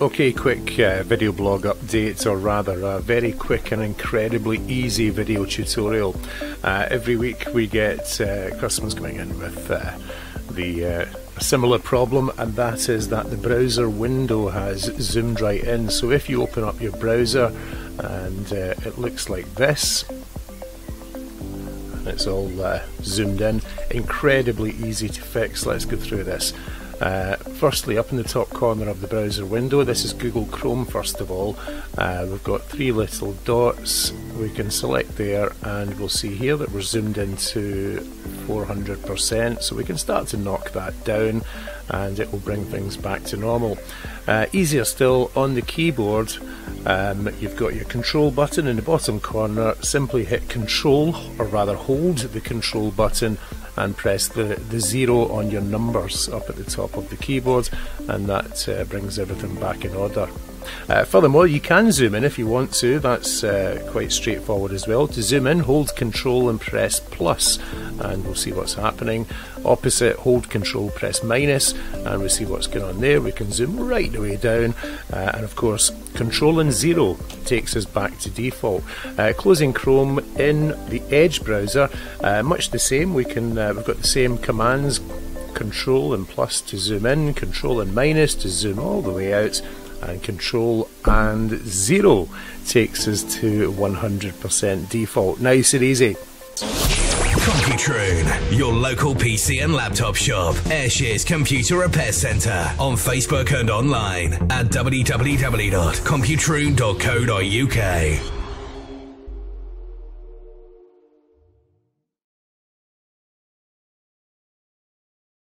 Okay, quick uh, video blog update, or rather, a very quick and incredibly easy video tutorial. Uh, every week we get uh, customers coming in with uh, the uh, similar problem, and that is that the browser window has zoomed right in. So if you open up your browser and uh, it looks like this, and it's all zoomed in, incredibly easy to fix. Let's go through this. Uh, firstly, up in the top corner of the browser window, this is Google Chrome first of all. Uh, we've got three little dots. We can select there, and we'll see here that we're zoomed into 400%. So we can start to knock that down, and it will bring things back to normal. Uh, easier still, on the keyboard, um, you've got your control button in the bottom corner. Simply hit control, or rather hold the control button and press the, the zero on your numbers up at the top of the keyboard, and that uh, brings everything back in order. Uh, furthermore, you can zoom in if you want to, that's uh, quite straightforward as well. To zoom in, hold Control and press plus, and we'll see what's happening. Opposite, hold Control, press minus, and we see what's going on there. We can zoom right the way down, uh, and of course, Control and zero takes us back to default. Uh, closing Chrome in the Edge browser, uh, much the same. We can uh, we've got the same commands. Control and plus to zoom in, Control and minus to zoom all the way out, and control and zero takes us to 100% default. Nice and easy. Computroon, your local PC and laptop shop. Ayrshires Computer Repair Centre on Facebook and online at www.computroon.co.uk.